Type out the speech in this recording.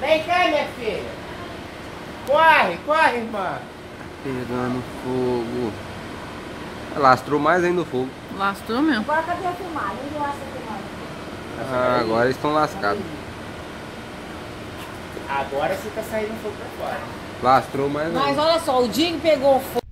Vem cá, minha filha. Corre, corre, irmã. Pegando fogo. Lastrou mais ainda o fogo. Lastrou mesmo. Agora cadê a filmagem? Onde lastra a filmagem? Ah, agora eles estão lascados. Agora você tá saindo fogo pra fora. Lastrou mais Mas olha só, o Dinho pegou fogo.